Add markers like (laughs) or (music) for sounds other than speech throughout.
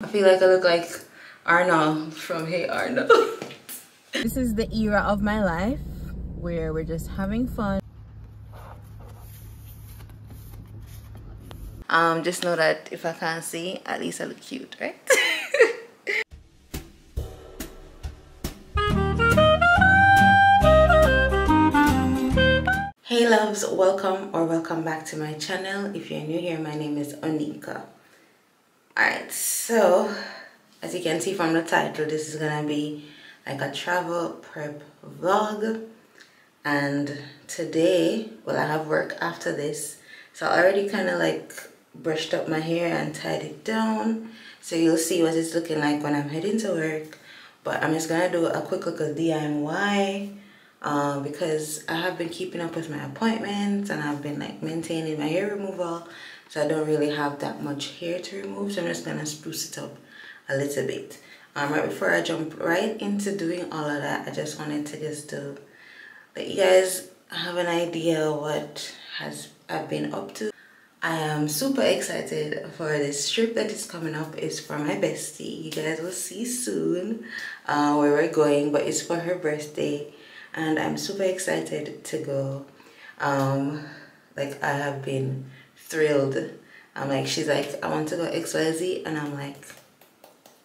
I feel like I look like Arnold from Hey Arnold. (laughs) this is the era of my life where we're just having fun. Um, just know that if I can't see, at least I look cute, right? (laughs) hey loves, welcome or welcome back to my channel. If you're new here, my name is Oneaka. Alright, so as you can see from the title, this is gonna be like a travel prep vlog. And today, well I have work after this. So I already kind of like brushed up my hair and tied it down. So you'll see what it's looking like when I'm heading to work. But I'm just gonna do a quick little DIY uh, because I have been keeping up with my appointments and I've been like maintaining my hair removal so I don't really have that much hair to remove so I'm just gonna spruce it up a little bit um, right before I jump right into doing all of that I just wanted to just do let you guys have an idea what has I've been up to I am super excited for this trip that is coming up. It's for my bestie. You guys will see soon uh, where we're going, but it's for her birthday. And I'm super excited to go. Um, like, I have been thrilled. I'm like, she's like, I want to go XYZ. And I'm like,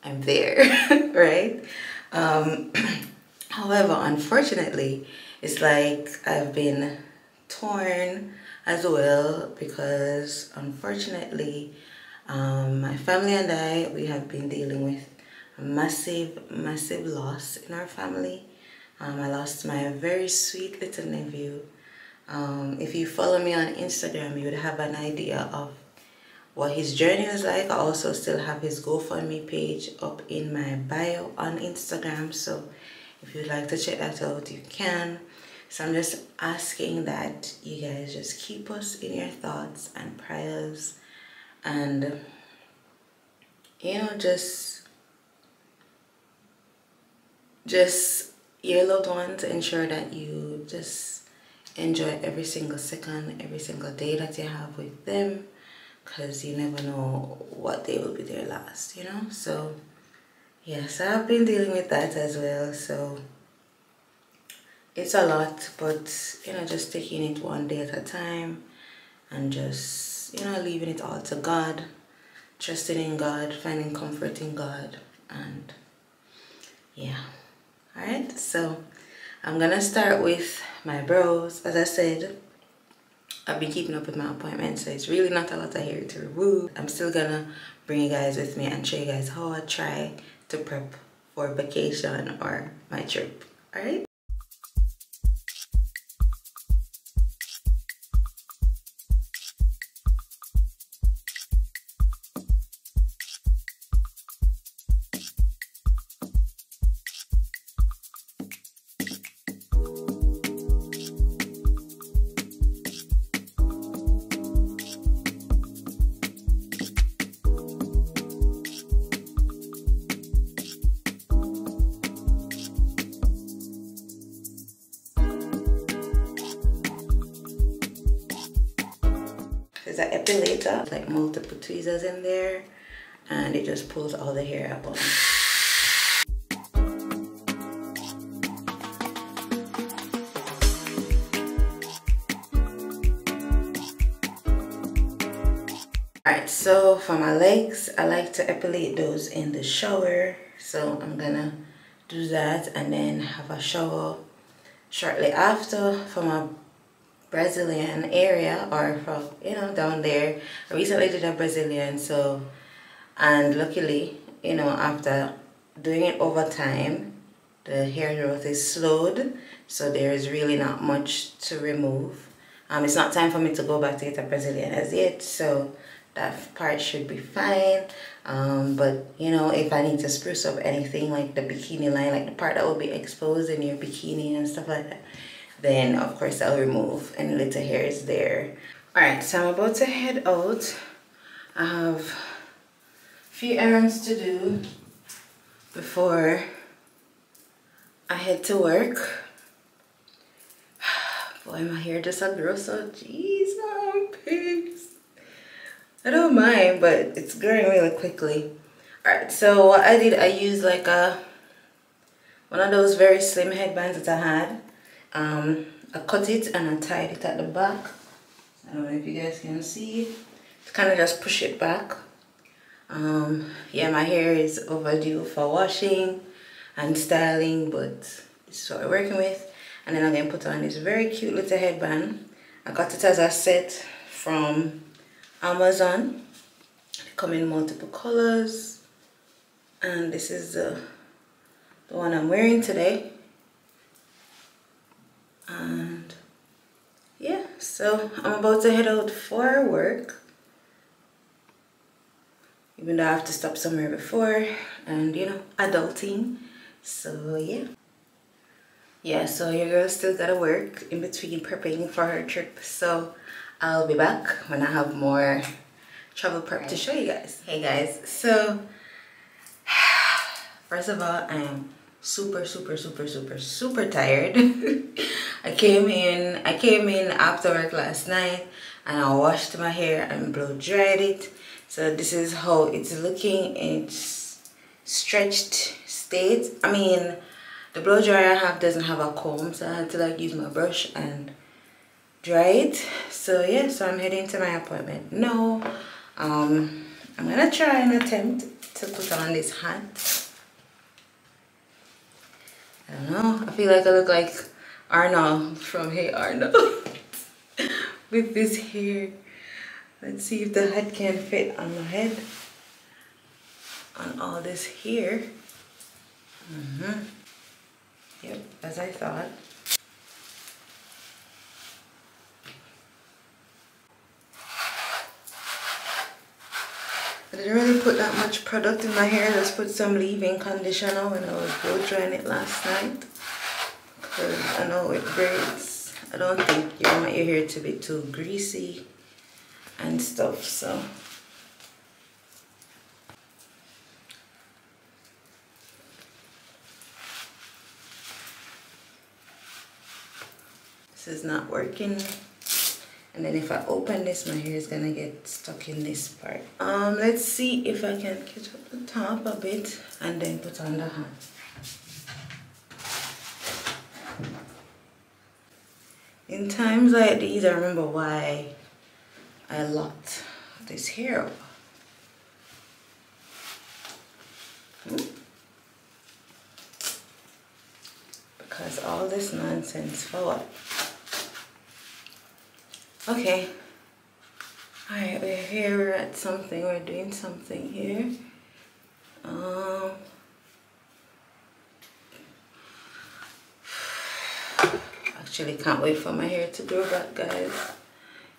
I'm there, (laughs) right? Um, (clears throat) however, unfortunately, it's like I've been torn as well because unfortunately um, my family and I we have been dealing with a massive massive loss in our family um, I lost my very sweet little nephew um, if you follow me on Instagram you would have an idea of what his journey was like. I also still have his GoFundMe page up in my bio on Instagram. So if you'd like to check that out you can. So I'm just asking that you guys just keep us in your thoughts and prayers and you know just just your loved ones ensure that you just enjoy every single second every single day that you have with them because you never know what day will be their last you know? So yes I've been dealing with that as well so it's a lot but you know just taking it one day at a time and just you know leaving it all to God trusting in God finding comfort in God and yeah. All right so I'm gonna start with my brows as I said I've been keeping up with my appointments so it's really not a lot of hair to remove. I'm still gonna bring you guys with me and show you guys how I try to prep for vacation or my trip. All epilator, like multiple tweezers in there, and it just pulls all the hair up on Alright, so for my legs, I like to epilate those in the shower. So I'm gonna do that and then have a shower shortly after for my Brazilian area or from you know down there. I recently did a Brazilian so and luckily you know after doing it over time the hair growth is slowed so there is really not much to remove. Um, it's not time for me to go back to get a Brazilian as yet so that part should be fine. Um, but you know if I need to spruce up anything like the bikini line like the part that will be exposed in your bikini and stuff like that then of course I'll remove any little hairs there. Alright, so I'm about to head out. I have a few errands to do before I head to work. (sighs) Boy, my hair just gross so jeez, my pigs. I don't mind, but it's growing really quickly. Alright, so what I did, I used like a one of those very slim headbands that I had. Um, I cut it and I tied it at the back. I don't know if you guys can see. Kind of just push it back. Um, yeah, my hair is overdue for washing and styling, but this is what we're working with. And then I'm to put on this very cute little headband. I got it as a set from Amazon. They come in multiple colors. And this is the, the one I'm wearing today. And yeah, so I'm about to head out for work. Even though I have to stop somewhere before and you know, adulting. So yeah. Yeah so your girl still gotta work in between prepping for her trip. So i'll be back when i have more travel prep to show you guys. Hey guys. So (sighs) first of all i am super super super super super tired (laughs) i came in i came in after work last night and i washed my hair and blow dried it so this is how it's looking it's stretched state i mean the blow dryer I have doesn't have a comb, so I had to like use my brush and dry it. So yeah, so I'm heading to my appointment No, Um, I'm gonna try and attempt to put on this hat. I don't know. I feel like I look like Arnold from Hey Arnold (laughs) with this hair. Let's see if the hat can fit on my head. On all this hair. Mm -hmm. Yep, as I thought. I didn't really put that much product in my hair. Just put some leave-in conditioner when I was blow drying it last night. Because I know it braids. I don't think you want your hair to be too greasy and stuff. So this is not working and then if I open this my hair is gonna get stuck in this part um let's see if I can catch up the top a bit and then put on the hat in times like these I remember why I locked this hair up hmm? because all this nonsense for what Okay. Alright, we're here, we're at something, we're doing something here. Um, actually can't wait for my hair to grow back, guys.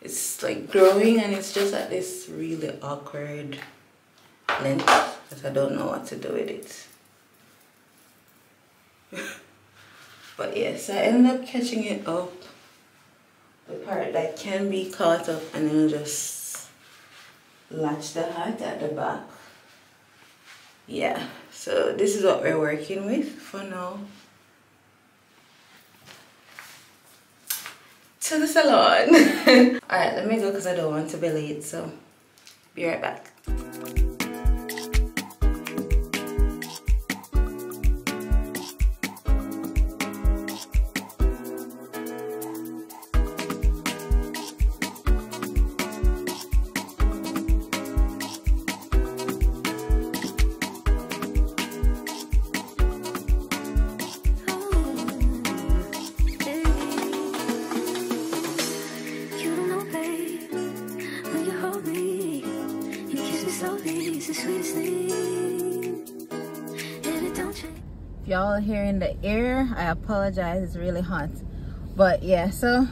It's like growing and it's just at this really awkward length because I don't know what to do with it. (laughs) but yes, I ended up catching it up the part that can be caught up and then just latch the hat at the back yeah so this is what we're working with for now to the salon. (laughs) All right let me go because i don't want to be late so be right back y'all hearing the air i apologize it's really hot. But yeah so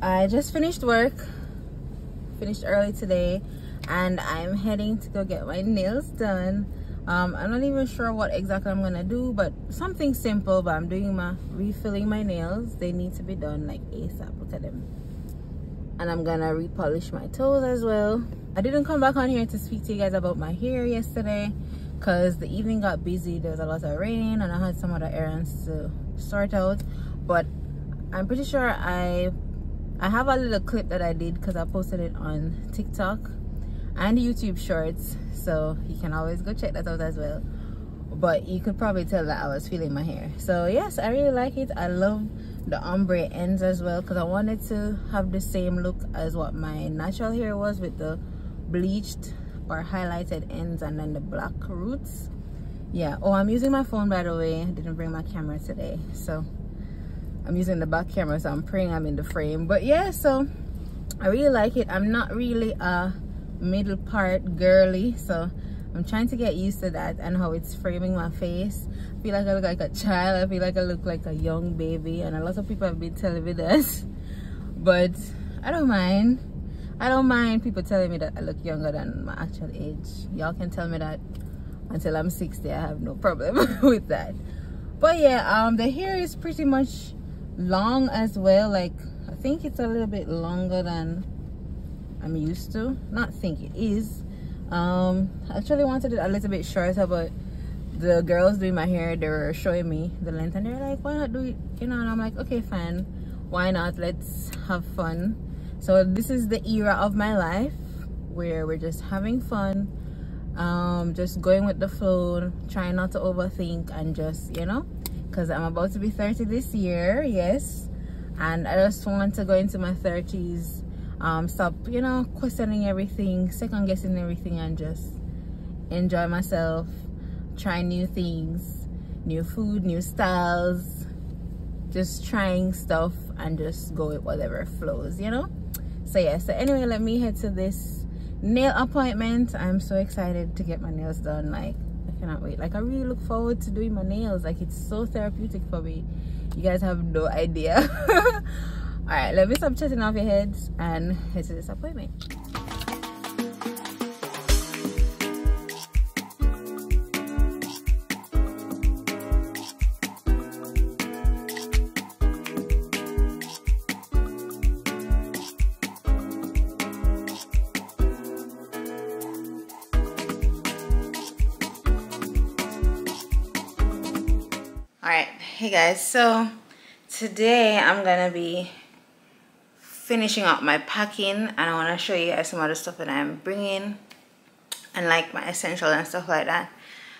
i just finished work finished early today and i'm heading to go get my nails done. Um, i'm not even sure what exactly i'm gonna do but something simple but i'm doing my refilling my nails. They need to be done like asap look at them. And i'm gonna repolish my toes as well. I didn't come back on here to speak to you guys about my hair yesterday because the evening got busy. There was a lot of rain and i had some other errands to sort out. But i'm pretty sure i i have a little clip that i did because i posted it on tiktok and youtube shorts so you can always go check that out as well. But you could probably tell that i was feeling my hair. So yes i really like it. I love the ombre ends as well because i wanted to have the same look as what my natural hair was with the bleached or highlighted ends and then the black roots. Yeah. Oh i'm using my phone by the way. I didn't bring my camera today. So i'm using the back camera so i'm praying i'm in the frame. But yeah so i really like it. I'm not really a middle part girly so i'm trying to get used to that and how it's framing my face. I feel like i look like a child. I feel like i look like a young baby and a lot of people have been telling me this. But i don't mind i don't mind people telling me that i look younger than my actual age y'all can tell me that until i'm 60 i have no problem (laughs) with that but yeah um the hair is pretty much long as well like i think it's a little bit longer than I'm used to. Not think it is. Um, I actually wanted it a little bit shorter, but the girls doing my hair, they were showing me the length and they're like, why not do it? You know, and I'm like, okay, fine. Why not? Let's have fun. So this is the era of my life where we're just having fun, um, just going with the flow, trying not to overthink and just, you know, because I'm about to be 30 this year, yes. And I just want to go into my 30s um, stop you know questioning everything second guessing everything and just enjoy myself try new things new food new styles just trying stuff and just go with whatever flows you know so yeah. So anyway let me head to this nail appointment. I'm so excited to get my nails done. Like i cannot wait. Like i really look forward to doing my nails. Like it's so therapeutic for me. You guys have no idea. (laughs) All right. Let me stop chatting off your heads and head to this appointment hey guys so today i'm gonna be finishing up my packing and I want to show you guys some other stuff that I'm bringing and like my essential and stuff like that.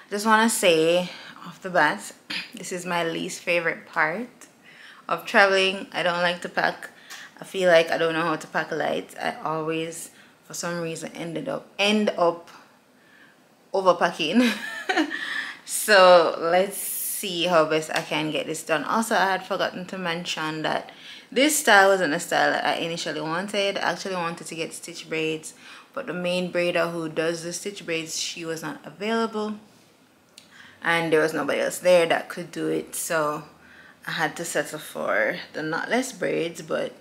I just want to say off the bat, (clears throat) this is my least favorite part of traveling. I don't like to pack. I feel like I don't know how to pack light. I always, for some reason, ended up end up overpacking. (laughs) so let's see how best I can get this done. Also, I had forgotten to mention that this style wasn't a style that I initially wanted. I actually wanted to get stitch braids, but the main braider who does the stitch braids, she was not available. And there was nobody else there that could do it, so I had to settle for the knotless braids, but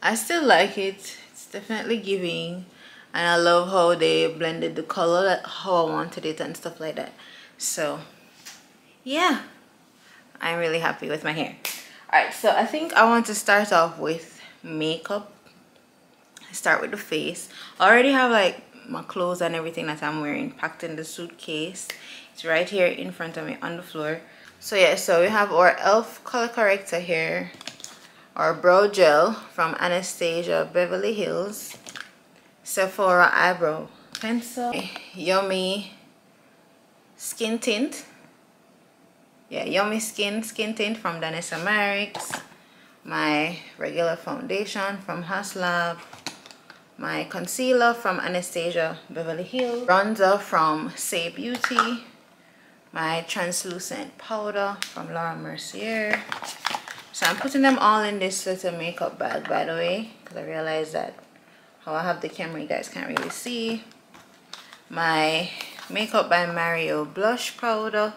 I still like it. It's definitely giving. And I love how they blended the color, how I wanted it and stuff like that. So, yeah. I'm really happy with my hair. All right so i think i want to start off with makeup. Start with the face. I already have like my clothes and everything that i'm wearing packed in the suitcase. It's right here in front of me on the floor. So yeah so we have our elf color corrector here. Our brow gel from anastasia beverly hills. Sephora eyebrow pencil. Yummy. Skin tint yeah yummy skin skin tint from Danessa Myricks my regular foundation from Haus Lab my concealer from Anastasia Beverly Hills bronzer from Saie Beauty my translucent powder from Laura Mercier. So I'm putting them all in this little makeup bag by the way because I realized that how I have the camera you guys can't really see. My makeup by Mario blush powder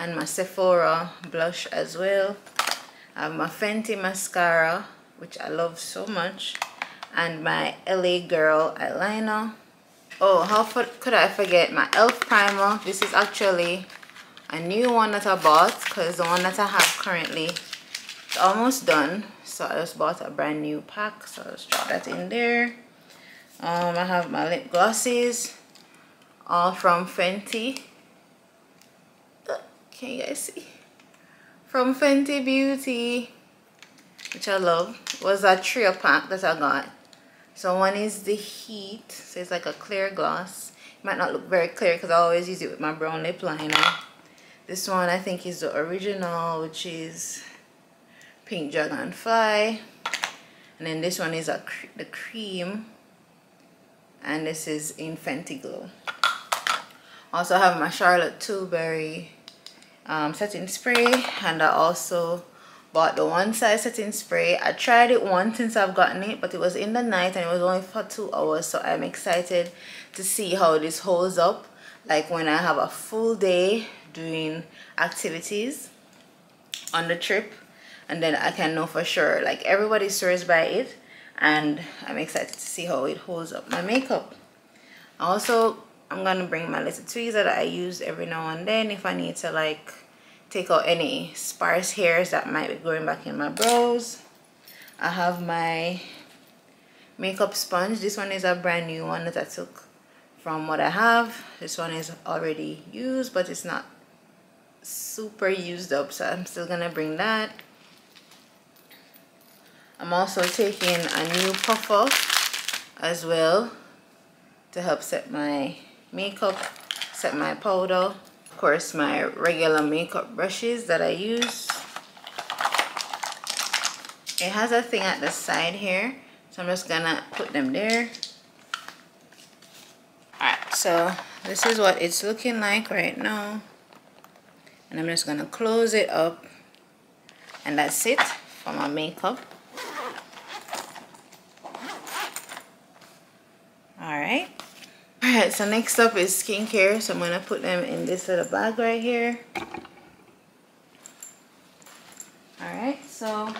and my Sephora blush as well. I have my Fenty mascara, which I love so much, and my LA Girl eyeliner. Oh, how could I forget my e.l.f. primer? This is actually a new one that I bought because the one that I have currently is almost done. So I just bought a brand new pack. So just drop that in there. Um, I have my lip glosses, all from Fenty can you guys see? From Fenty Beauty which I love was a trio pack that I got. So one is the heat so it's like a clear gloss. It might not look very clear because I always use it with my brown lip liner. This one I think is the original which is pink dragonfly. And then this one is a the cream. And this is in Fenty Glow. Also have my Charlotte Tilbury um, setting spray and I also bought the one size setting spray. I tried it once since I've gotten it but it was in the night and it was only for two hours so I'm excited to see how this holds up. Like when I have a full day doing activities on the trip and then I can know for sure like everybody swears by it and I'm excited to see how it holds up my makeup. Also I'm gonna bring my little tweezer that I use every now and then if I need to like take out any sparse hairs that might be growing back in my brows. I have my makeup sponge. This one is a brand new one that I took from what I have. This one is already used but it's not super used up so I'm still gonna bring that. I'm also taking a new puffer as well to help set my makeup set my powder course my regular makeup brushes that I use. It has a thing at the side here so I'm just gonna put them there. Alright so this is what it's looking like right now. And I'm just gonna close it up. And that's it for my makeup. Alright. Alright, so next up is skincare. So I'm going to put them in this little bag right here. Alright, so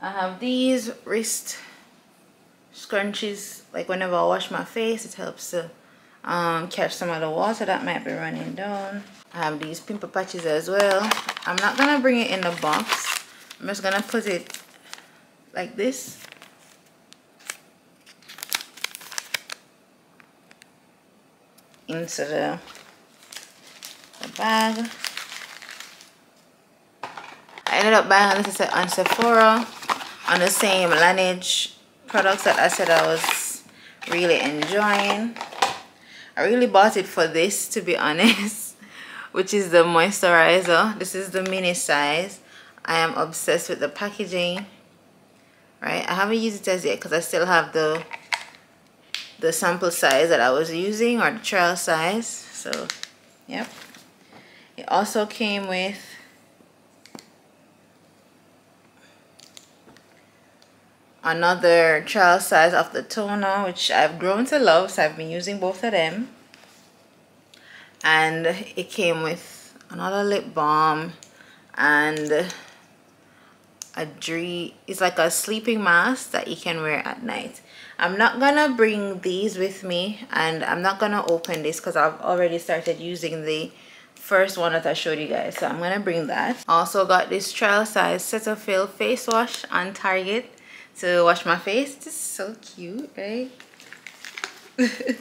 I have these wrist scrunchies. Like whenever I wash my face, it helps to um, catch some of the water that might be running down. I have these pimple patches as well. I'm not going to bring it in the box. I'm just going to put it like this into the, the bag. I ended up buying this on Sephora on the same Laneige products that I said I was really enjoying. I really bought it for this to be (laughs) honest, which is the moisturizer. This is the mini size. I am obsessed with the packaging. Right, I haven't used it as yet because I still have the the sample size that I was using or the trial size. So yep. It also came with another trial size of the toner which I've grown to love so I've been using both of them. And it came with another lip balm and a dream it's like a sleeping mask that you can wear at night. I'm not gonna bring these with me and I'm not gonna open this because I've already started using the first one that I showed you guys so I'm gonna bring that. Also got this trial size Cetaphil face wash on Target. To wash my face this is so cute right? (laughs)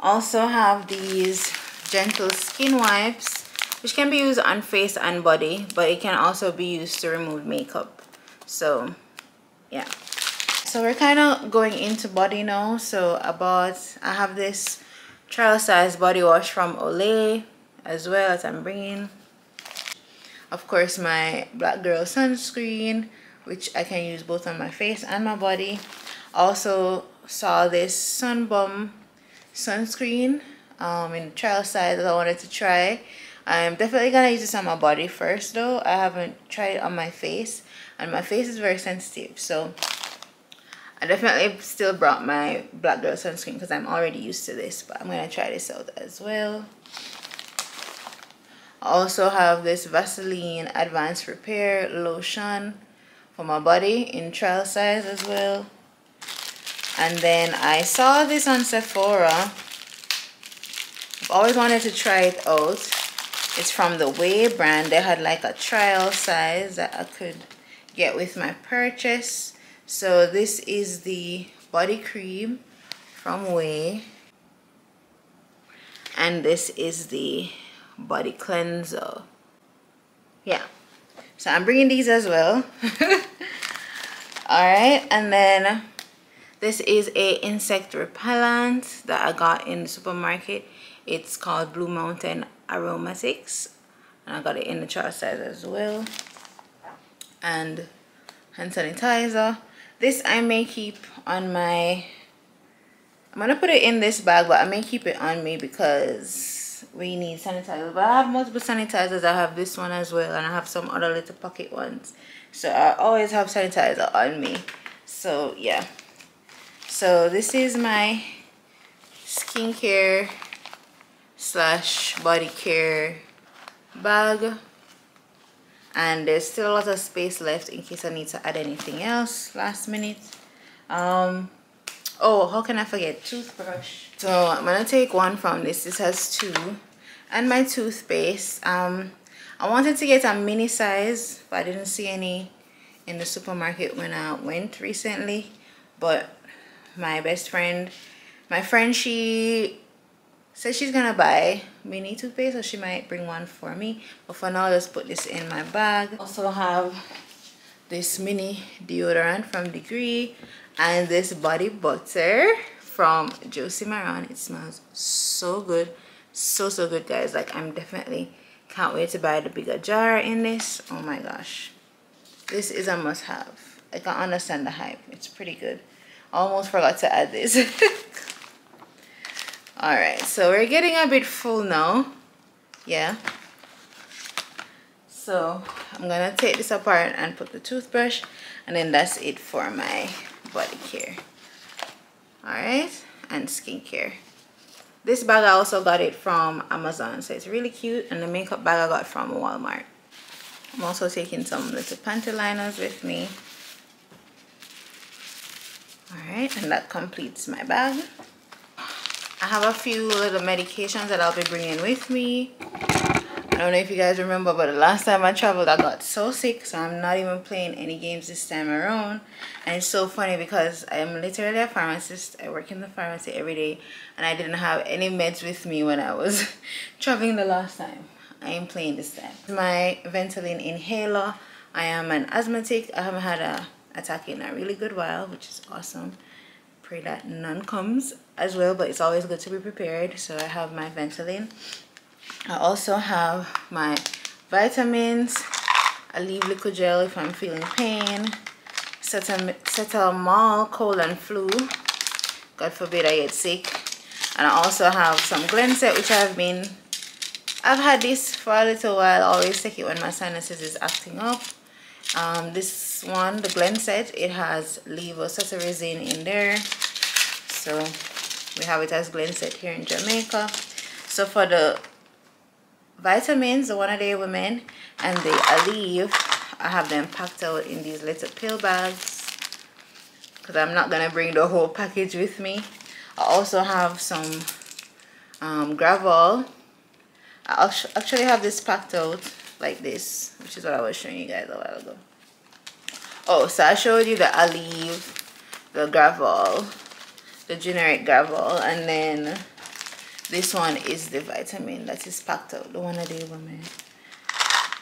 Also have these gentle skin wipes which can be used on face and body but it can also be used to remove makeup. So yeah. So we're kind of going into body now. So about i have this trial size body wash from olay as well as i'm bringing. Of course my black girl sunscreen which i can use both on my face and my body. Also saw this sun bum sunscreen um, in trial size that i wanted to try i'm definitely gonna use this on my body first though i haven't tried it on my face and my face is very sensitive so I definitely still brought my Black Girl sunscreen because I'm already used to this, but I'm to try this out as well. I also have this Vaseline Advanced Repair Lotion for my body in trial size as well. And then I saw this on Sephora. I've always wanted to try it out. It's from the OUAI brand. They had like a trial size that I could get with my purchase. So this is the body cream from OUAI and this is the body cleanser. Yeah. So I'm bringing these as well. (laughs) All right and then this is a insect repellent that i got in the supermarket. It's called blue mountain aromatics and i got it in the chart size as well. And hand sanitizer. This i may keep on my i'm gonna put it in this bag but i may keep it on me because we need sanitizer. But i have multiple sanitizers. I have this one as well and i have some other little pocket ones. So i always have sanitizer on me. So yeah. So this is my skincare slash body care bag. And there's still a lot of space left in case I need to add anything else last minute. Um oh how can I forget? Toothbrush. So I'm gonna take one from this. This has two. And my toothpaste um I wanted to get a mini size but I didn't see any in the supermarket when I went recently. But my best friend my friend she said she's gonna buy mini toothpaste so she might bring one for me. But for now just put this in my bag. Also have this mini deodorant from degree and this body butter from Josie Maran it smells so good. So so good guys. Like I'm definitely can't wait to buy the bigger jar in this. Oh my gosh. This is a must-have. I can understand the hype. It's pretty good. I almost forgot to add this (laughs) all right so we're getting a bit full now. Yeah. So i'm gonna take this apart and put the toothbrush and then that's it for my body care. All right and skincare. This bag i also got it from amazon so it's really cute and the makeup bag i got from walmart. I'm also taking some little panty liners with me. All right and that completes my bag i have a few little medications that i'll be bringing with me. I don't know if you guys remember but the last time i traveled i got so sick so i'm not even playing any games this time around. And it's so funny because i am literally a pharmacist. I work in the pharmacy every day and i didn't have any meds with me when i was (laughs) traveling the last time. I am playing this time. My ventolin inhaler i am an asthmatic. I haven't had a attack in a really good while which is awesome pray that none comes as well but it's always good to be prepared. So i have my ventolin. I also have my vitamins. Aleve liquid gel if i'm feeling pain. Cetamol cold and flu. God forbid i get sick. And i also have some Glenset which i've been i've had this for a little while. I always take it when my sinuses is acting up um, this one the Glenset it has levocetirizine in there. So we have it as Glenset here in Jamaica. So for the vitamins the one a day women and the Aleve I have them packed out in these little pill bags. Because I'm not gonna bring the whole package with me. I also have some um, Gravol I actually have this packed out like this which is what I was showing you guys a while ago. Oh so I showed you the Aleve the Gravol the generic Gravol and then this one is the vitamin that is packed out the one a day woman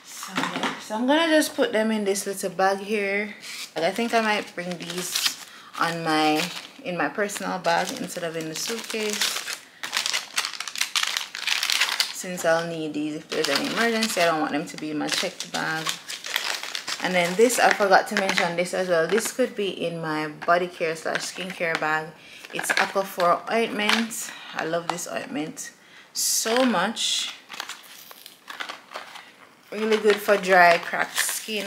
so, so I'm gonna just put them in this little bag here. I think I might bring these on my in my personal bag instead of in the suitcase since I'll need these if there's any emergency. I don't want them to be in my checked bag. And then this, I forgot to mention this as well. This could be in my body care slash skincare bag. It's Aquaphor ointment. I love this ointment so much. Really good for dry, cracked skin.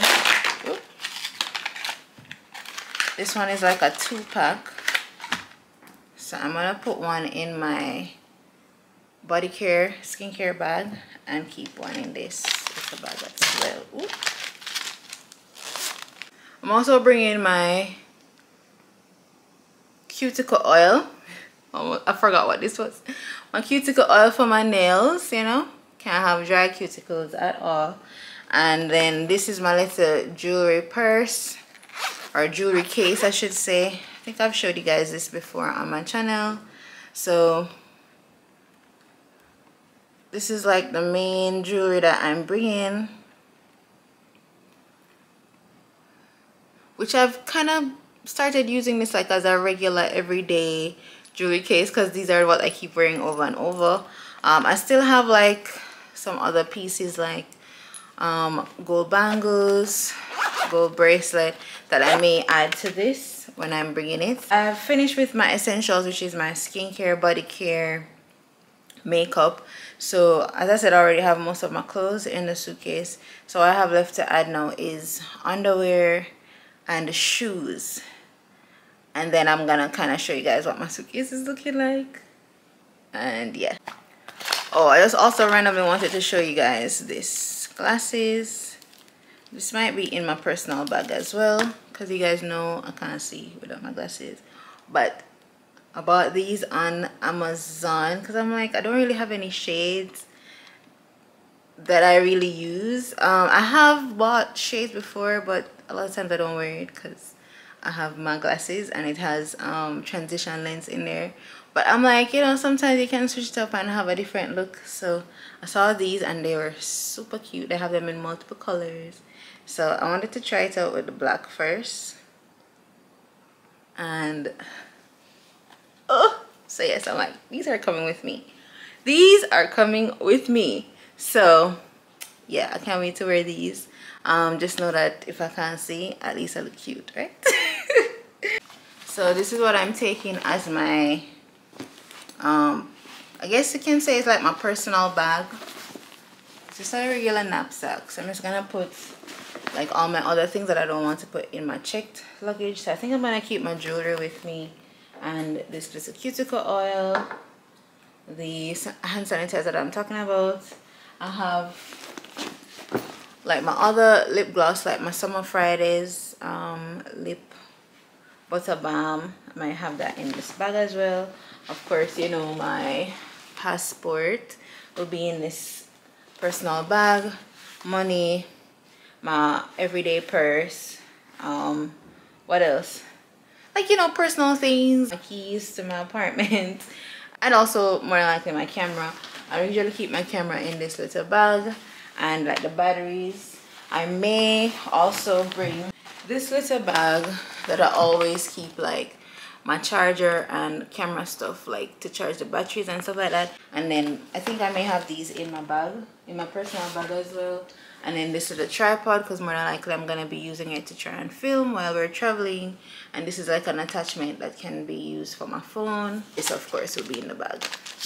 This one is like a two pack. So I'm going to put one in my body care skincare bag and keep one in this little bag as well. Ooh. i'm also bringing my cuticle oil. Oh, i forgot what this was. My cuticle oil for my nails you know. Can't have dry cuticles at all. And then this is my little jewelry purse or jewelry case i should say. I think i've showed you guys this before on my channel. So this is like the main jewelry that I'm bringing. Which I've kind of started using this like as a regular everyday jewelry case because these are what I keep wearing over and over. Um, I still have like some other pieces like um, gold bangles gold bracelet that I may add to this when I'm bringing it. I've finished with my essentials which is my skincare body care makeup so as I said I already have most of my clothes in the suitcase. So I have left to add now is underwear and shoes. And then I'm gonna kind of show you guys what my suitcase is looking like. And yeah. Oh I just also randomly wanted to show you guys this glasses. This might be in my personal bag as well because you guys know I can't see without my glasses. But I bought these on Amazon because I'm like I don't really have any shades that I really use. Um, I have bought shades before but a lot of times I don't wear it because I have my glasses and it has um, transition lens in there. But I'm like you know sometimes you can switch it up and have a different look. So I saw these and they were super cute. They have them in multiple colors. So I wanted to try it out with the black first. And oh so yes I'm like these are coming with me. These are coming with me. So yeah I can't wait to wear these. Um, just know that if I can't see at least I look cute right? (laughs) So this is what I'm taking as my um I guess you can say it's like my personal bag. It's just a regular knapsack. So I'm just gonna put like all my other things that I don't want to put in my checked luggage. So I think I'm gonna keep my jewelry with me and this is cuticle oil the hand sanitizer that I'm talking about. I have like my other lip gloss like my summer fridays um lip butter balm. I might have that in this bag as well. Of course you know my passport will be in this personal bag. Money my everyday purse um what else like you know personal things. My keys to my apartment. (laughs) And also more likely my camera. I usually keep my camera in this little bag and like the batteries. I may also bring this little bag that I always keep like my charger and camera stuff like to charge the batteries and stuff like that. And then I think I may have these in my bag in my personal bag as well and then this is a tripod because more than likely I'm gonna be using it to try and film while we're traveling. And this is like an attachment that can be used for my phone. This of course will be in the bag.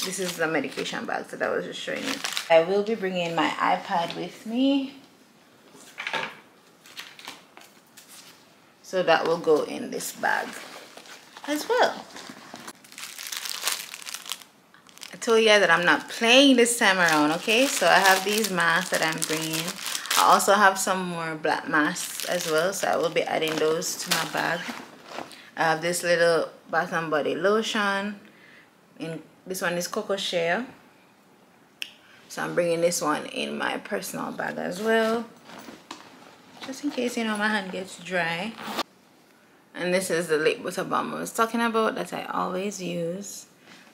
This is the medication bag so that I was just showing you. I will be bringing my iPad with me. So that will go in this bag as well Told you that I'm not playing this time around okay? So I have these masks that I'm bringing. I also have some more black masks as well so I will be adding those to my bag. I have this little bath and body lotion. In this one is cocoa shea. So I'm bringing this one in my personal bag as well. Just in case you know my hand gets dry. And this is the lip butter balm I was talking about that I always use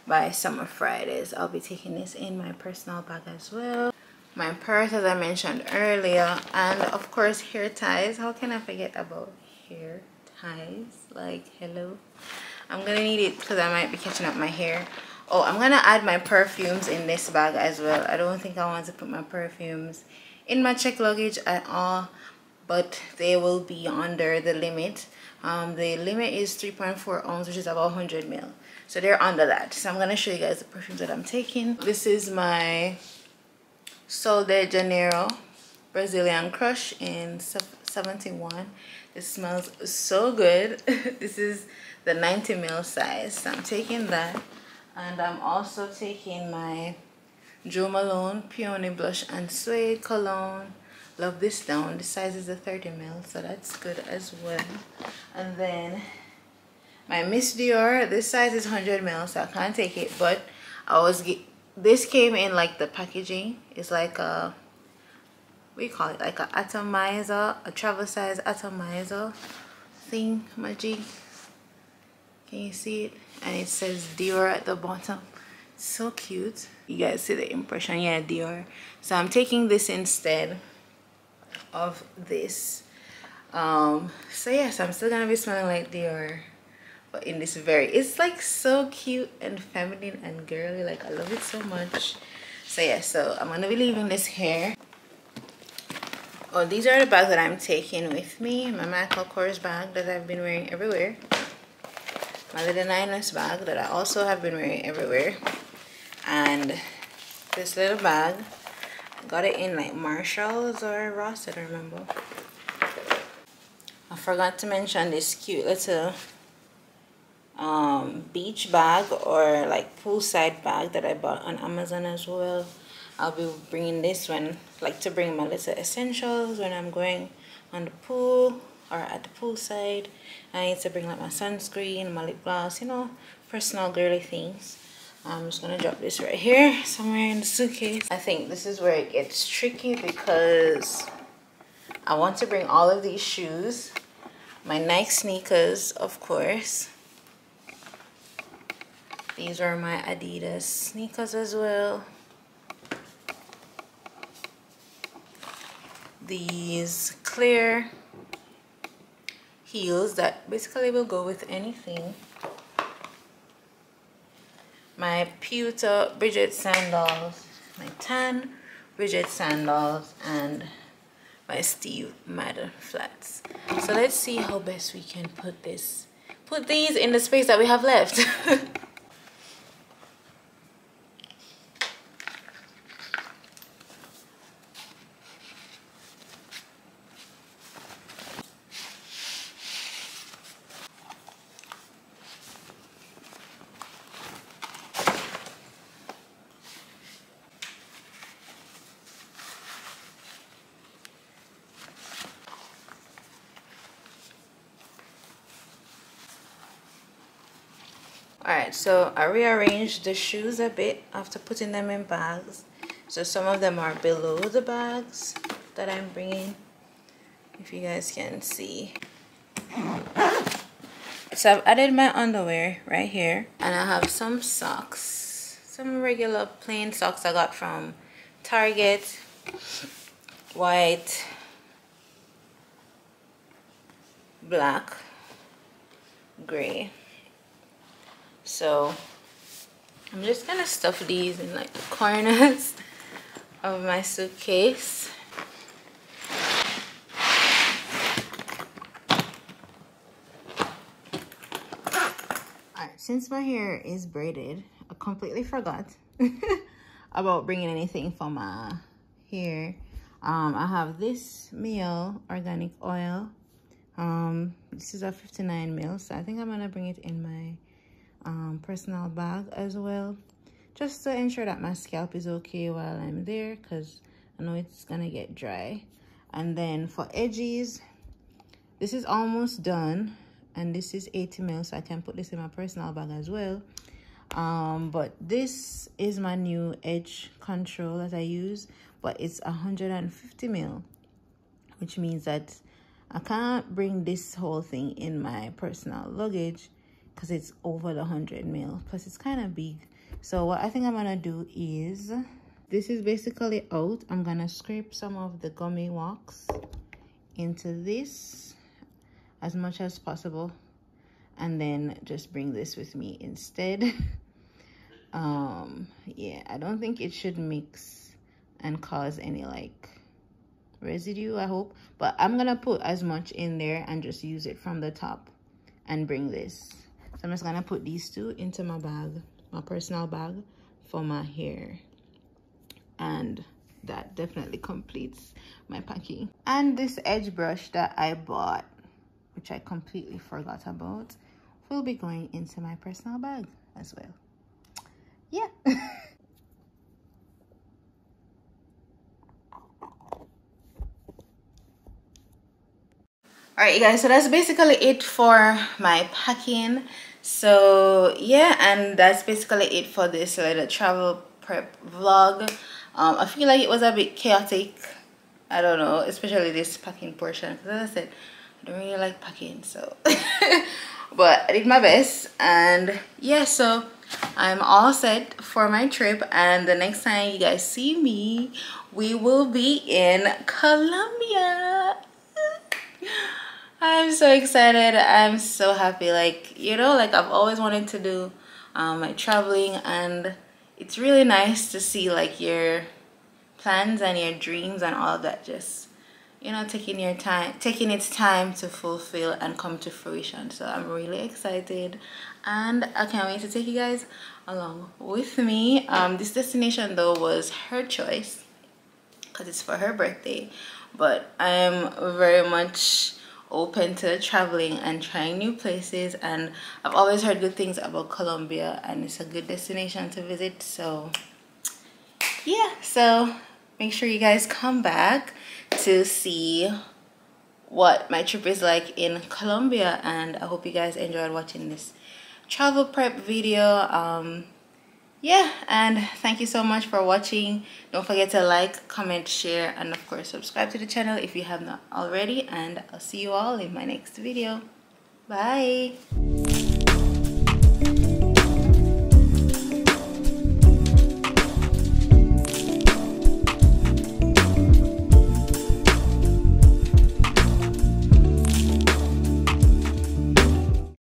by Summer Fridays. I'll be taking this in my personal bag as well. My purse as I mentioned earlier and of course hair ties. How can I forget about hair ties? Like hello? I'm gonna need it because I might be catching up my hair. Oh I'm gonna add my perfumes in this bag as well. I don't think I want to put my perfumes in my check luggage at all but they will be under the limit. Um, the limit is 3.4 ounce which is about 100 mil so they're under that. So i'm going to show you guys the perfumes that i'm taking. This is my sol de janeiro brazilian crush in 71 it smells so good. (laughs) This is the 90 ml size. So i'm taking that. And i'm also taking my Jo Malone Peony Blush and Suede Cologne. Love this down. The size is a 30 ml so that's good as well. And then my Miss Dior this size is 100 mil so I can't take it but I was this came in like the packaging it's like a what do you call it? Like a atomizer a travel size atomizer thing magic can you see it? And it says Dior at the bottom. So cute. You guys see the impression? Yeah Dior. So I'm taking this instead of this. Um so yes i'm still gonna be smelling like dior in this very it's like so cute and feminine and girly like i love it so much. So yeah so i'm gonna be leaving this here. Oh these are the bags that i'm taking with me. My michael kors bag that i've been wearing everywhere. My little Niners bag that i also have been wearing everywhere. And this little bag I got it in like marshalls or ross i don't remember. I forgot to mention this cute little um, beach bag or like poolside bag that I bought on Amazon as well. I'll be bringing this one, like to bring my little essentials when I'm going on the pool or at the poolside. I need to bring like my sunscreen, my lip gloss, you know, personal girly things. I'm just gonna drop this right here somewhere in the suitcase. I think this is where it gets tricky because I want to bring all of these shoes, my Nike sneakers, of course, these are my Adidas sneakers as well. These clear heels that basically will go with anything. My pewter Bridget sandals, my tan Bridget sandals, and my Steve Madden flats. So let's see how best we can put this, put these in the space that we have left. (laughs) Alright, so I rearranged the shoes a bit after putting them in bags. So some of them are below the bags that I'm bringing. If you guys can see. So I've added my underwear right here. And I have some socks. Some regular plain socks I got from Target. White. Black. Gray so I'm just gonna stuff these in like the corners (laughs) of my suitcase Alright, since my hair is braided, I completely forgot (laughs) about bringing anything for my hair. Um, I have this Mielle organic oil. Um, this is a 59 mil, so I think I'm gonna bring it in my um, personal bag as well. Just to ensure that my scalp is okay while I'm there because I know it's gonna get dry. And then for edges this is almost done and this is 80 mil so I can put this in my personal bag as well. Um, but this is my new edge control that I use but it's 150 mil which means that I can't bring this whole thing in my personal luggage because it's over the 100 mil plus it's kind of big. So what i think i'm gonna do is this is basically out. I'm gonna scrape some of the gummy wax into this as much as possible and then just bring this with me instead. (laughs) Um yeah i don't think it should mix and cause any like residue i hope. But i'm gonna put as much in there and just use it from the top and bring this so I'm just gonna put these two into my bag, my personal bag for my hair. And that definitely completes my packing. And this edge brush that I bought, which I completely forgot about, will be going into my personal bag as well. Yeah. (laughs) all right you guys so that's basically it for my packing so yeah and that's basically it for this little travel prep vlog. Um, i feel like it was a bit chaotic. I don't know especially this packing portion because as i said i don't really like packing so. (laughs) But i did my best and yeah so i'm all set for my trip and the next time you guys see me we will be in colombia (laughs) I'm so excited. I'm so happy. Like, you know, like I've always wanted to do um, my traveling and it's really nice to see like your plans and your dreams and all that just you know taking your time taking its time to fulfill and come to fruition so i'm really excited and i can't wait to take you guys along with me um this destination though was her choice because it's for her birthday but i am very much open to traveling and trying new places and i've always heard good things about colombia and it's a good destination to visit so yeah so make sure you guys come back to see what my trip is like in Colombia and I hope you guys enjoyed watching this travel prep video um yeah and thank you so much for watching. Don't forget to like comment share and of course subscribe to the channel if you have not already and I'll see you all in my next video. Bye